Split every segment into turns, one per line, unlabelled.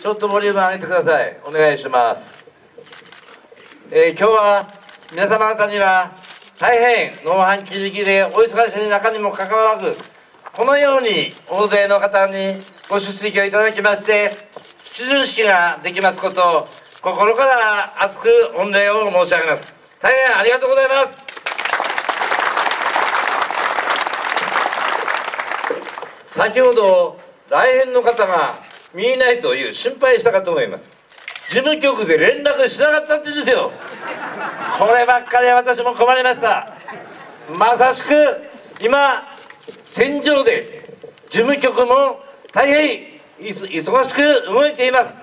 ちょっとボリューム上げてください。お願いします、えー今日は皆様方には大変農繁期時期でお忙しい中にもかかわらずこのように大勢の方にご出席をいただきまして出陣式ができますことを心から厚く御礼を申し上げます。大変ありがとうございます。先ほど来編の方が見えないという心配したかと思います。事務局で連絡しなかったって言うんですよ。こればっかりは私も困りました。まさしく今戦場で事務局も大変忙しく動いています。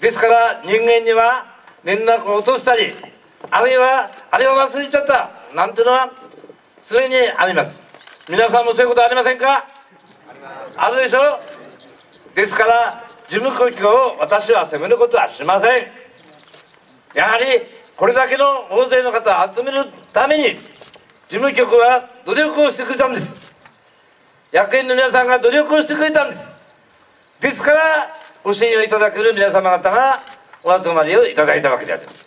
ですから人間には連絡を落としたりあるいはあれを忘れちゃったなんてのは常にあります。皆さんもそういうことありませんか？あるでしょ？ですから事務局を私は責めることはしません。やはりこれだけの大勢の方を集めるために事務局は努力をしてくれたんです。役員の皆さんが努力をしてくれたんです。ですからご支援をいただける皆様方がお集まりをいただいたわけであります。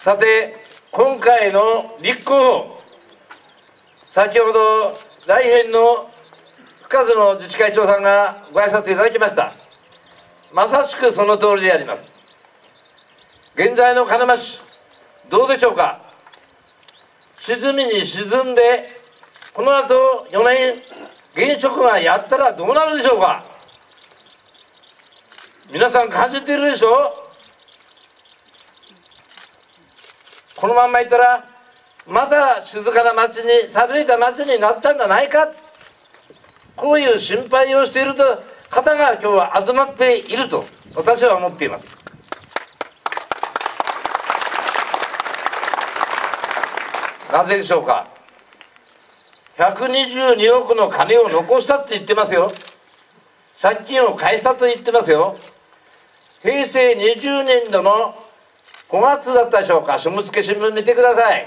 さて今回の立候補先ほど来編の深津の自治会長さんがご挨拶いただきました。まさしくその通りであります。現在の鹿沼市どうでしょうか？沈みに沈んでこの後4年現職がやったらどうなるでしょうか？皆さん感じているでしょう？このまんまいったらまた静かな町に寂れた町になったんじゃないか？こういう心配をしている方が今日は集まっていると私は思っています。なぜでしょうか。122億の金を残したって言ってますよ。借金を返したと言ってますよ。平成20年度の5月だったでしょうか。下野新聞見てください。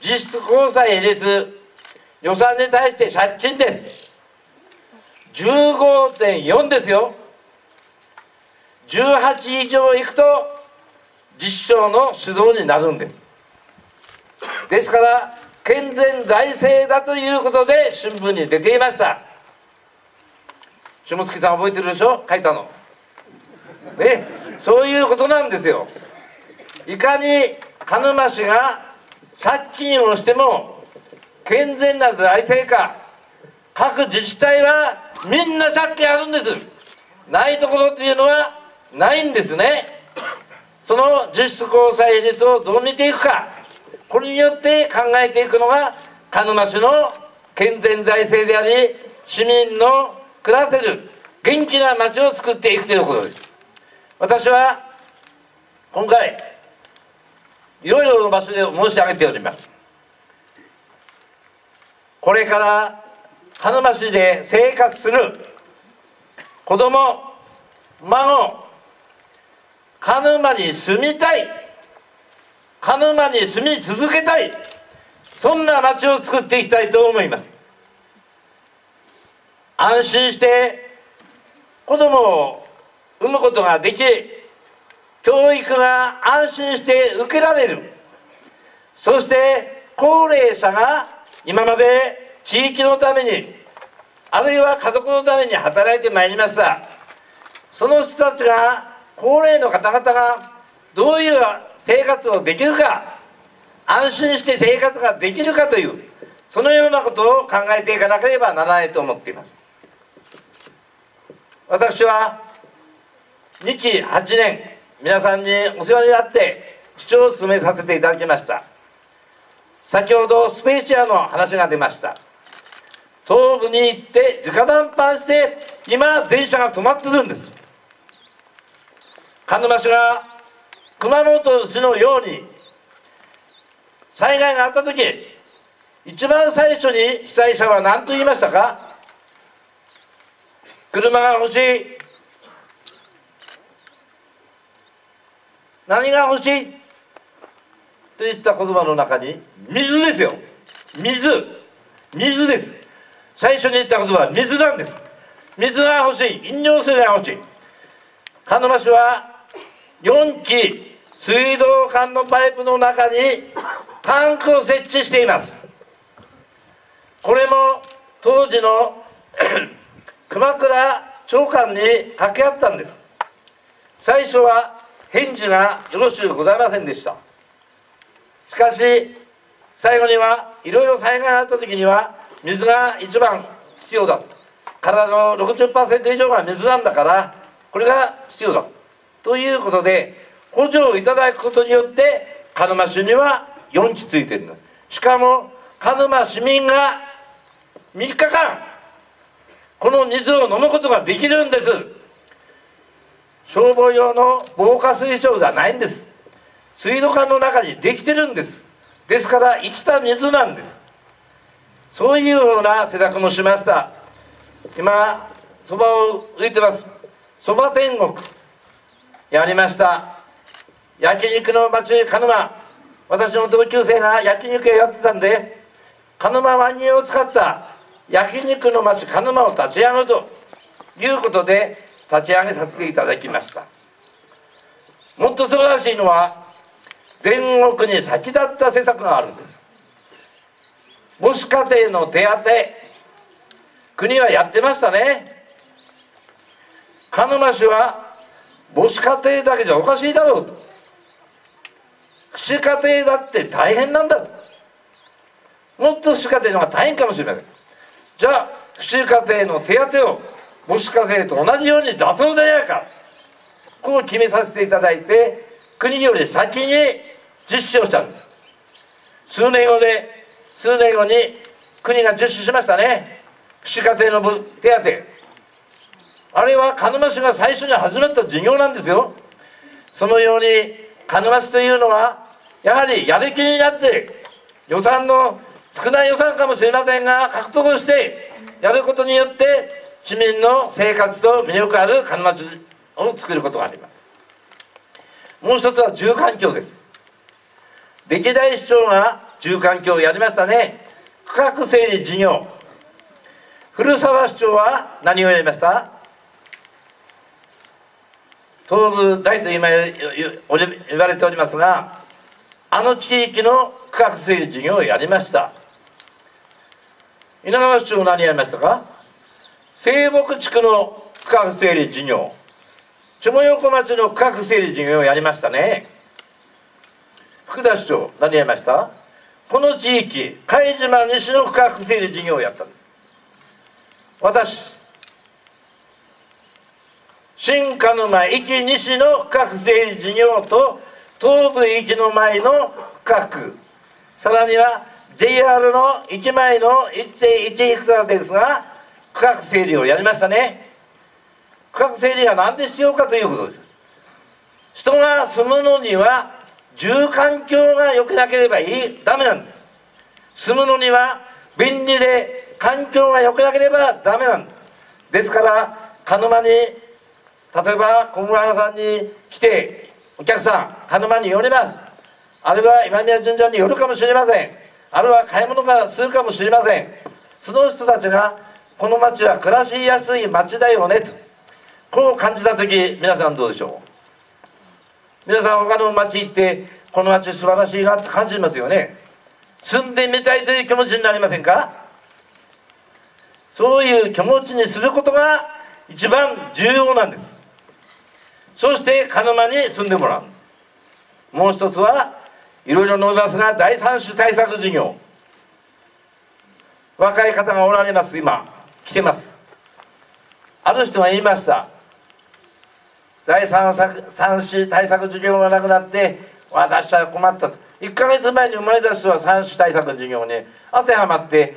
実質交際比率予算に対して借金です。15.4ですよ。18以上いくと実証の主導になるんです。ですから健全財政だということで新聞に出ていました。下月さん覚えてるでしょ？書いたの。ね。そういうことなんですよ。いかに鹿沼市が借金をしても健全な財政か各自治体はみんな借金あるんです。ないところっていうのはないんですね。その実質交際比率をどう見ていくかこれによって考えていくのが鹿沼市の健全財政であり市民の暮らせる元気な町を作っていくということです。私は今回いろいろな場所で申し上げております。これから鹿沼市で生活する子供孫鹿沼に住みたい鹿沼に住み続けたいそんな町を作っていきたいと思います。安心して子供を産むことができ教育が安心して受けられる。そして高齢者が今まで地域のためにあるいは家族のために働いてまいりました。その人たちが高齢の方々がどういう生活をできるか安心して生活ができるかというそのようなことを考えていかなければならないと思っています。私は2期8年皆さんにお世話になって市長を進めさせていただきました。先ほどスペーシアの話が出ました。東部に行って直談判して今電車が止まってるんです。鹿沼市が熊本市のように災害があった時一番最初に被災者は何と言いましたか？車が欲しい。何が欲しい？といった言葉の中に水ですよ。水。水です。最初に言った言葉は水なんです。水が欲しい。飲料水が欲しい。鹿沼市は4基水道管のパイプの中にタンクを設置しています。これも当時の 熊倉長官に掛け合ったんです。最初は返事がよろしゅうございませんでした。しかし最後にはいろいろ災害があった時には水が一番必要だと。体の60%以上が水なんだからこれが必要だと。いうことで補助をいただくことによって鹿沼市には4基ついてるんだ。しかも鹿沼市民が3日間この水を飲むことができるんです。消防用の防火水槽じゃないんです。水道管の中にできてるんです。ですから生きた水なんです。そういうような施策もしました。今そばを浮いてます。そば天国。やりました。焼肉の町鹿沼。私の同級生が焼肉屋やってたんで鹿沼湾乳を使った焼肉の町鹿沼を立ち上げるということで立ち上げさせていただきました。もっと素晴らしいのは全国に先立った施策があるんです。母子家庭の手当国はやってましたね。鹿沼市は母子家庭だけじゃおかしいだろうと。父家庭だって大変なんだと。もっと父家庭の方が大変かもしれません。じゃあ父家庭の手当を母子家庭と同じように出そうじゃないか。こう決めさせていただいて国より先に実施をしたんです。数年後で数年後に国が実施しましたね。父家庭の手当あれは鹿沼市が最初に始まった事業なんですよ。そのように鹿沼市というのはやはりやる気になって予算の少ない予算かもしれませんが獲得してやることによって市民の生活と魅力ある鹿沼市を作ることがあります。もう一つは住環境です。歴代市長が住環境をやりましたね。区画整理事業。古澤市長は何をやりました？東部大と今言われておりますがあの地域の区画整理事業をやりました。稲川市長何やりましたか？西北地区の区画整理事業。下横町の区画整理事業をやりましたね。福田市長何やりました？この地域貝島西の区画整理事業をやったんです。私新鹿沼行き西の区画整理事業と東部行きの前の区画さらには JR の駅前の一一区画ですが区画整理をやりましたね。区画整理が何で必要かということです。人が住むのには住環境が良くなければいい。ダメなんです住むのには便利で環境が良くなければダメなんですですから鹿沼に例えば小村原さんに来てお客さん鹿沼に寄ります。あるいは今宮神社に寄るかもしれません。あるいは買い物がするかもしれません。その人たちがこの町は暮らしやすい町だよねと。こう感じた時皆さんどうでしょう？皆さん他の町行ってこの町素晴らしいなって感じますよね。住んでみたいという気持ちになりませんか？そういう気持ちにすることが一番重要なんです。そして鹿沼に住んでもらう。もう一つはいろいろ述べますが第三種対策事業。若い方がおられます。今来てます。ある人が言いました。第三三種対策事業がなくなって私は困ったと。1か月前に生まれた人は三種対策事業に当てはまって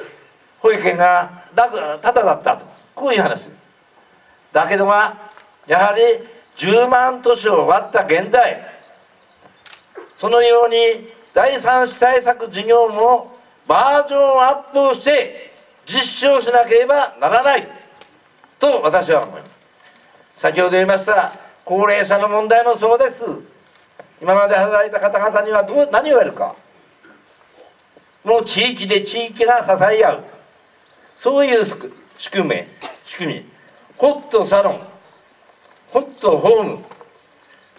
保育園が楽ただだったと。こういう話です。だけどがやはり10万都市を割った現在そのように第三種対策事業もバージョンアップをして実施をしなければならない。と私は思います。先ほど言いました高齢者の問題もそうです。今まで働いた方々にはどう何をやるか。もう地域で地域が支え合う。そういう仕組み仕組み。ホットサロン。ホットホーム。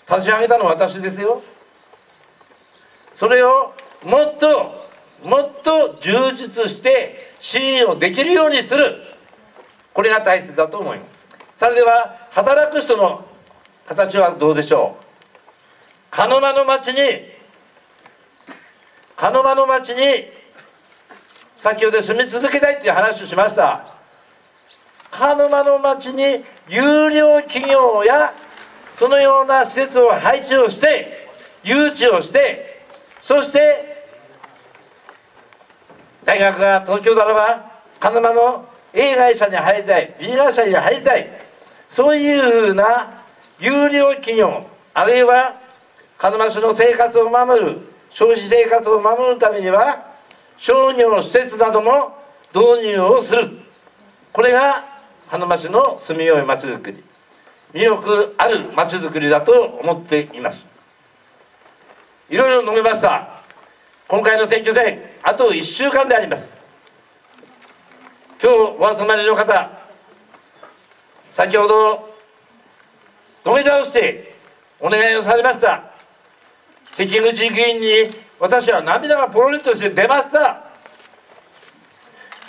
立ち上げたのは私ですよ。それをもっともっと充実して支援をできるようにする。これが大切だと思います。それでは働く人の形はどうでしょう？鹿沼の町に鹿沼の町に先ほど住み続けたいという話をしました。鹿沼の町に有料企業やそのような施設を配置をして誘致をしてそして大学が東京ならば鹿沼の A 会社に入りたい B 会社に入りたいそういうふうな有料企業あるいは鹿沼市の生活を守る消費生活を守るためには商業施設なども導入をする。これが鹿沼市の住みよいまちづくり。魅力あるまちづくりだと思っています。いろいろ述べました。今回の選挙戦あと1週間であります。今日お集まりの方先ほど土下座をしてお願いをされました。関口議員に私は涙がポロリとして出ました。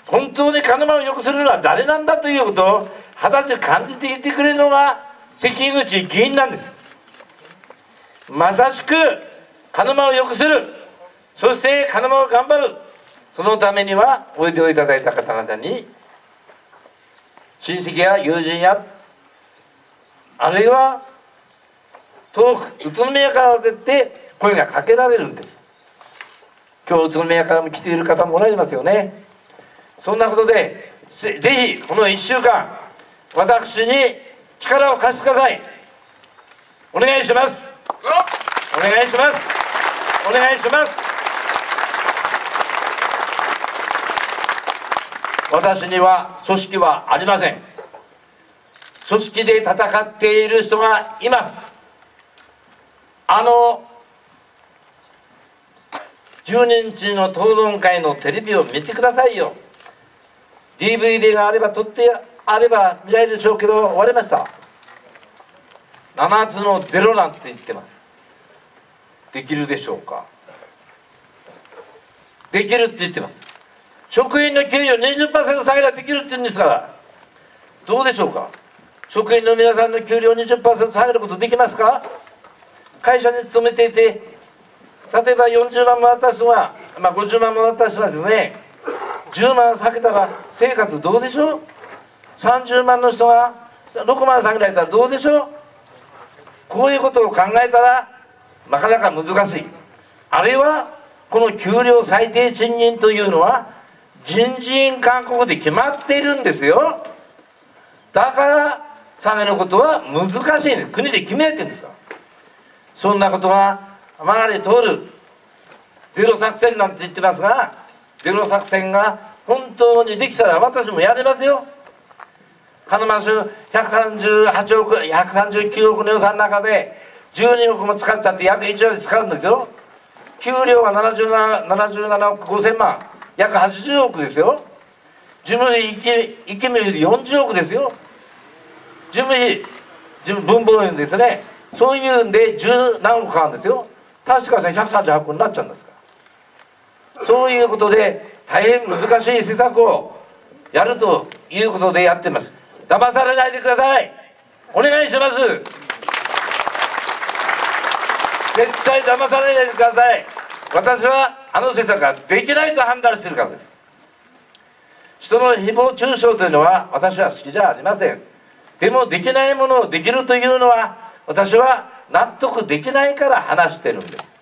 本当に鹿沼を良くするのは誰なんだということを果たして感じていてくれるのが関口議員なんです。まさしく鹿沼を良くする。そして鹿沼を頑張る。そのためにはおいでをいただいた方々に親戚や友人やあるいは遠く宇都宮から出て声がかけられるんです。今日宇都宮からも来ている方もおられますよね。そんなことでぜひこの1週間私に力を貸してください。お願いします。お願いします。お願いします。私には組織はありません。組織で戦っている人がいます。あの12日の討論会のテレビを見てくださいよ。DVD があれば撮ってあれば見られるでしょうけど終わりました。7つのゼロなんて言ってます。できるでしょうか。できるって言ってます。職員の給与20%下げらできるって言うんですから。どうでしょうか。職員の皆さんの給料20%下げることできますか？会社に勤めていて例えば40万もらった人は、まあ、50万もらった人はですね10万下げたら生活どうでしょう？30万の人が6万下げられたらどうでしょう？こういうことを考えたらなかなか難しい。あるいはこの給料最低賃金というのは人事院勧告で決まっているんですよ。から下げることは難しいんです国で決めてるんですかそんなことが周り通る。ゼロ作戦なんて言ってますがゼロ作戦が本当にできたら私もやりますよ。鹿沼市138億139億の予算の中で12億も使っちゃって約1割使うんですよ。給料は 77, 77億5000万約80億ですよ。事務費一気目より40億ですよ。事務費文房員ですねそういうんで十何億かかるんですよ。確か138億になっちゃうんですか。らそういうことで大変難しい施策をやるということでやってます。騙されないでください。お願いします。絶対騙されないでください。私はあの施策ができないと判断してるからです。人の誹謗中傷というのは私は好きじゃありません。でもできないものをできるというのは私は納得できないから話してるんです。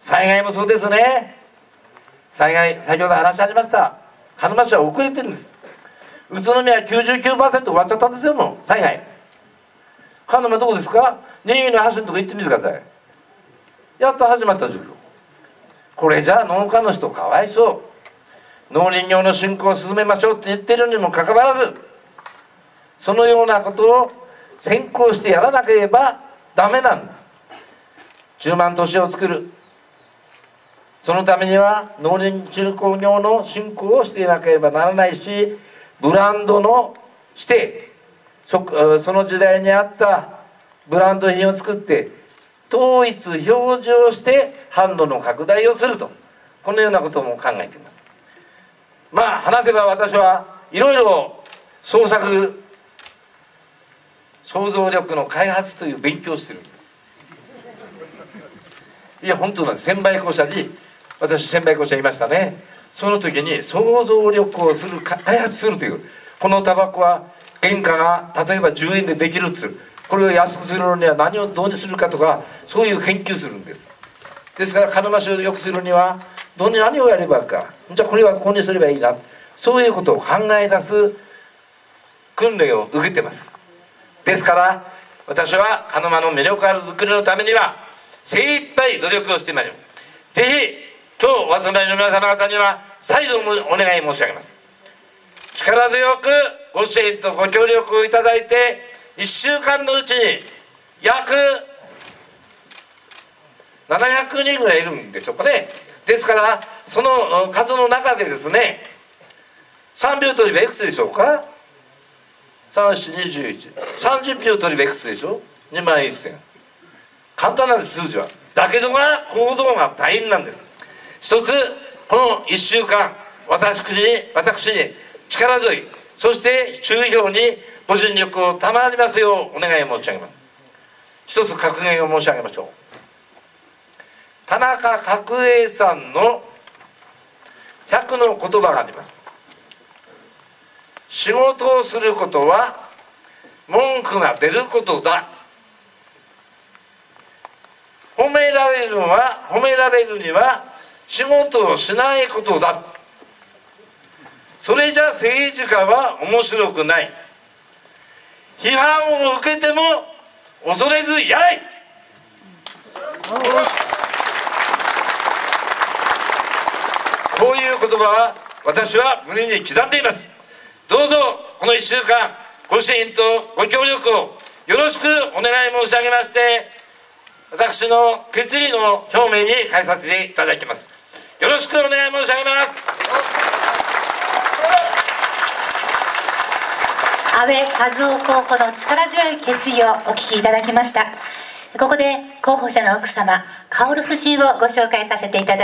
災害もそうですね。災害先ほど話ありました。鹿沼市は遅れてるんです。宇都宮は99%終わっちゃったんですよもう。災害。鹿沼どこですか？新見の橋のとこ行ってみてください。やっと始まった状況。これじゃあ農家の人かわいそう。農林業の振興を進めましょうって言ってるにもかかわらずそのようなことを先行してやらなければダメなんです。10万都市を作る。そのためには農林中工業の振興をしていなければならないしブランドの指定そその時代に合ったブランド品を作って統一表示をして販路の拡大をすると。このようなことも考えています。まあ話せば私はいろいろ創作想像力の開発という勉強をしてるんです。いや本当なんです専売公社に私専売公社いましたね。その時に想像力をする開発するというこのタバコは原価が例えば10円でできるっつうこれを安くするのには何をどうにするかとかそういう研究するんです。ですから鹿沼市を良くするにはどうに何をやればいいか。じゃあこれはこうにすればいいな。そういうことを考え出す訓練を受けてます。ですから私は鹿沼の魅力ある作りのためには精一杯努力をしてまいります。ぜひ今日お集まりの皆様方には再度お願い申し上げます。力強くご支援とご協力をいただいて1週間のうちに約700人ぐらいいるんでしょうかね。ですからその数の中でですね3秒取りはいくつでしょうか。372130票取りべいくつでしょ？2万1000簡単なんです数字は。だけどが行動が大変なんです。一つこの1週間私に私に力強い。そして注意票にご尽力を賜りますようお願い申し上げます。一つ格言を申し上げましょう。田中角栄さんの100の言葉があります。仕事をすることは文句が出ることだ。褒められるのは褒められるには仕事をしないことだ。それじゃ政治家は面白くない。批判を受けても恐れずやれ。こういう言葉は私は胸に刻んでいます。この1週間ご支援とご協力をよろしくお願い申し上げまして私の決意の表明に変えさせていただきます。よろしくお願い申し上げます。
安倍和夫候補の力強い決意をお聞きいただきました。ここで候補者の奥様薫夫人をご紹介させていただきます。